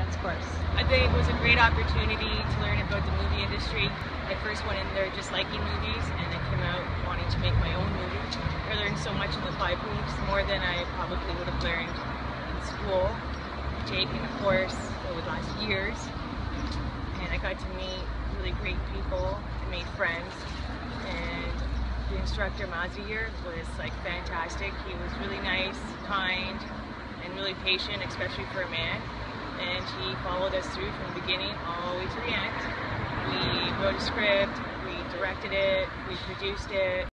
dance course? I think it was a great opportunity to learn about the movie industry. I first went in there just liking movies and I came out wanting to make my own movie. I learned so much in the five weeks, more than I probably would have learned in school, taking a course over the last years. And I got to meet really great people, I made friends, and the instructor Mazahir was like fantastic. He was really nice, kind, and really patient, especially for a man. And he followed us through from the beginning. Oh, All the way to the end. We wrote a script, we directed it, we produced it,